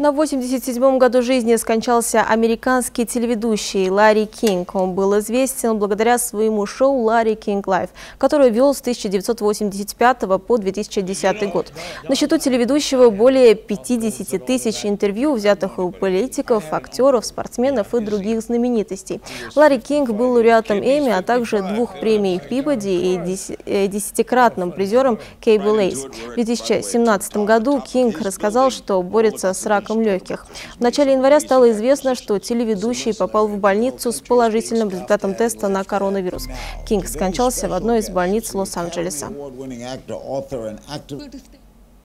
На 87-м году жизни скончался американский телеведущий Ларри Кинг. Он был известен благодаря своему шоу «Larry King Live», которое вел с 1985 по 2010 год. На счету телеведущего более 50 тысяч интервью, взятых у политиков, актеров, спортсменов и других знаменитостей. Ларри Кинг был лауреатом Эмми, а также двух премий Пибоди и э, десятикратным призером CableACE. В 2017 году Кинг рассказал, что борется с раком раком легких. В начале января стало известно, что телеведущий попал в больницу с положительным результатом теста на коронавирус. Кинг скончался в одной из больниц Лос-Анджелеса.